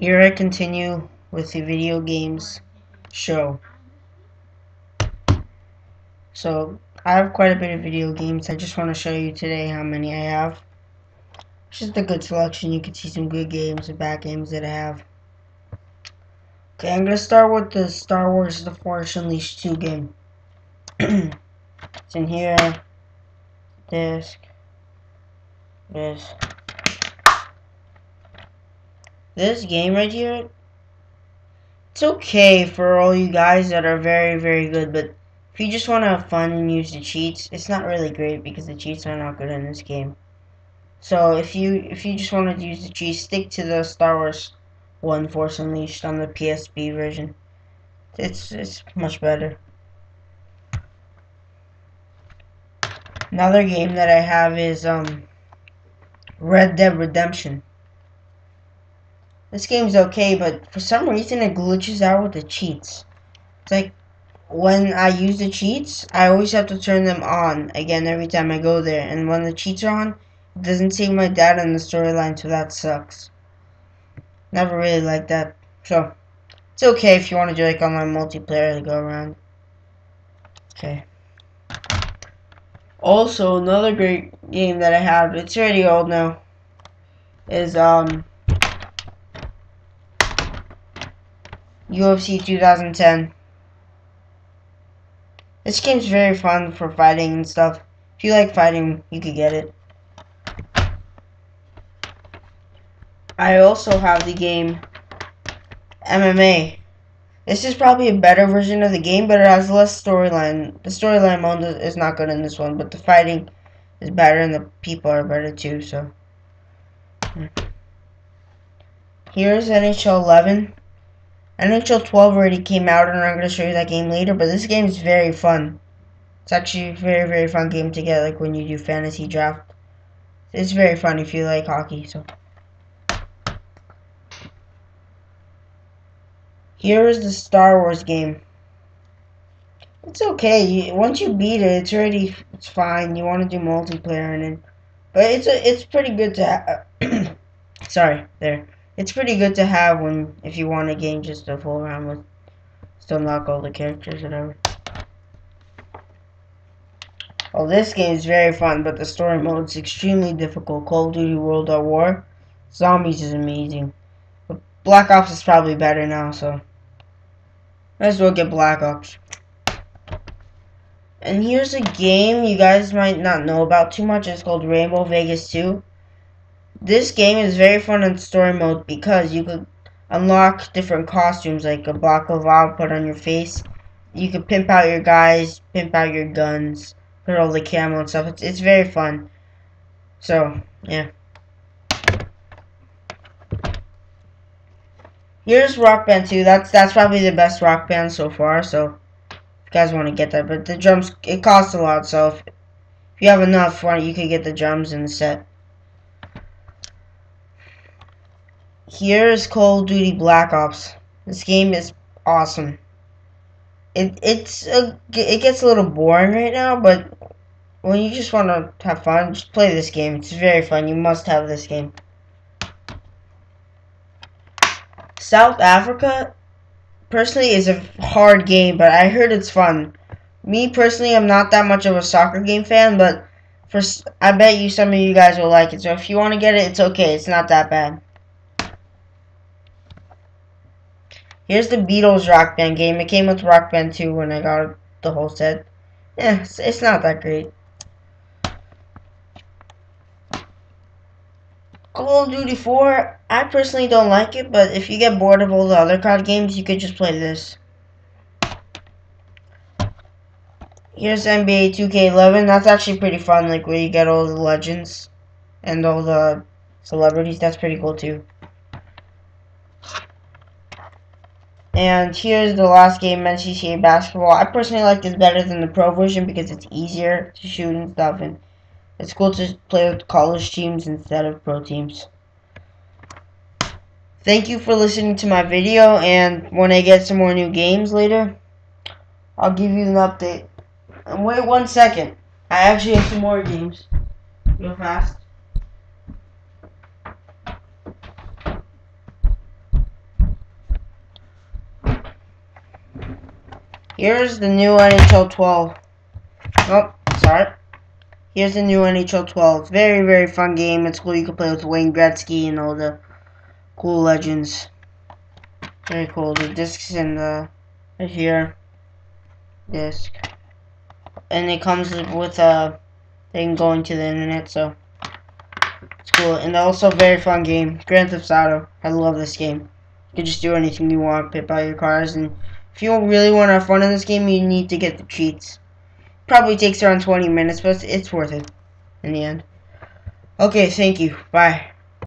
Here I continue with the video games show. So, I have quite a bit of video games. I just want to show you today how many I have. Just a good selection. You can see some good games and bad games that I have. Okay, I'm going to start with the Star Wars The Force Unleashed 2 game. it's in here. Disc. This. This game right here, it's okay for all you guys that are very, very good, but if you just want to have fun and use the cheats, it's not really great because the cheats are not good in this game. So if you if you just want to use the cheats, stick to the Star Wars 1 Force Unleashed on the PSP version. It's it's much better. Another game that I have is um Red Dead Redemption. This game's okay, but for some reason it glitches out with the cheats. It's like when I use the cheats, I always have to turn them on again every time I go there. And when the cheats are on, it doesn't save my data in the storyline, so that sucks. Never really liked that. So, it's okay if you want to do like online multiplayer to go around. Okay. Also, another great game that I have, it's already old now, is um UFC 2010. This game's very fun for fighting and stuff. If you like fighting, you could get it. I also have the game MMA. This is probably a better version of the game, but it has less storyline. The storyline mode is not good in this one, but the fighting is better and the people are better too, so. Hmm. Here's NHL 11. NHL 12 already came out, and I'm going to show you that game later, but this game is very fun. It's actually a very, very fun game to get, like, when you do fantasy draft. It's very fun if you like hockey, so. Here is the Star Wars game. It's okay. once you beat it, it's already, it's fine. You want to do multiplayer and then, but it's a, it's pretty good to, have. sorry, there it's pretty good to have when if you want a game just to fool around with still unlock all the characters whatever. Well, this game is very fun, but the story mode is extremely difficult. Call of Duty World at War, Zombies is amazing. But Black Ops is probably better now, so might as well get Black Ops. And here's a game you guys might not know about too much. It's called Rainbow Vegas 2. This game is very fun in story mode because you could unlock different costumes like a block of lava put on your face. You could pimp out your guys, pimp out your guns, put all the camo and stuff. It's, it's very fun. So, yeah. Here's Rock Band 2. That's that's probably the best rock band so far. So, if you guys want to get that, but the drums it costs a lot. So, if, if you have enough, you could get the drums in the set. Here is Call of Duty Black Ops. This game is awesome. It it's a, it gets a little boring right now, but when you just want to have fun, just play this game. It's very fun. You must have this game. South Africa, personally, is a hard game, but I heard it's fun. Me personally, I'm not that much of a soccer game fan, but for I bet you some of you guys will like it. So if you want to get it, it's okay. It's not that bad. Here's the Beatles Rock Band game. It came with Rock Band 2 when I got the whole set. Yeah, it's, it's not that great. Call of Duty 4, I personally don't like it, but if you get bored of all the other COD games, you could just play this. Here's NBA 2K11. That's actually pretty fun, like where you get all the legends and all the celebrities. That's pretty cool too. And here's the last game, NCAA basketball. I personally like this better than the pro version because it's easier to shoot and stuff, and it's cool to play with college teams instead of pro teams. Thank you for listening to my video, and when I get some more new games later, I'll give you an update. And wait one second. I actually have some more games. Real fast. Here's the new NHL 12. Oh, sorry. Here's the new NHL 12. Very, very fun game. It's cool. You can play with Wayne Gretzky and all the cool legends. Very cool. The discs in the right here. Disc. And it comes with a thing going to the internet, so it's cool. And also very fun game. Grand Theft Auto. I love this game. You can just do anything you want, pit by your cars, and if you really want to have fun in this game, you need to get the cheats. Probably takes around 20 minutes, but it's worth it in the end. Okay, thank you. Bye.